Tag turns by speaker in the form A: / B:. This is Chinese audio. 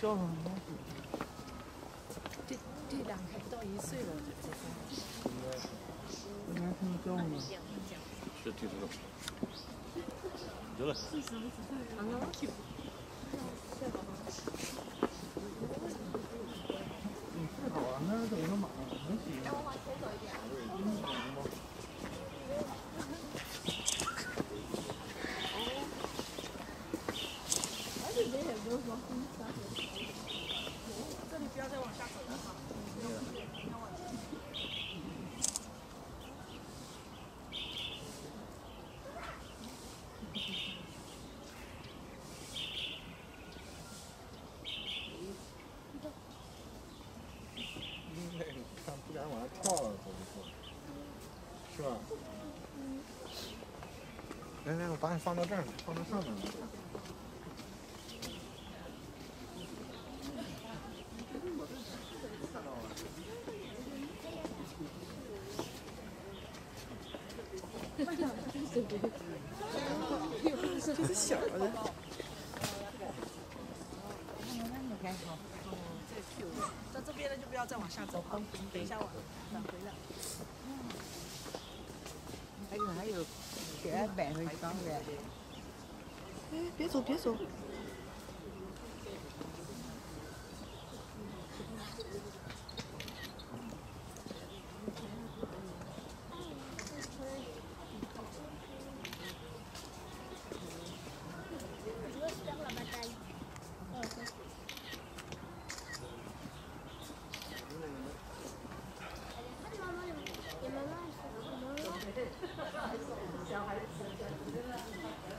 A: 笑容。
B: 这这两还不到一岁了，这这
A: 应该挺叫呢。
C: 是挺知道。得了。
A: 嗯，太好了，那等个马，能骑吗？
B: 这里不要再往下走了哈。
C: 看不敢往上跳了，走一走，是吧？来来，我把你放到这儿，放到上面来。
B: 这个小的。在这边的就不要再往下走。啊，等一下往返回来。
D: 还有还有，给俺摆回刚来。
B: 哎，别走别走，对，小孩吃，小孩吃。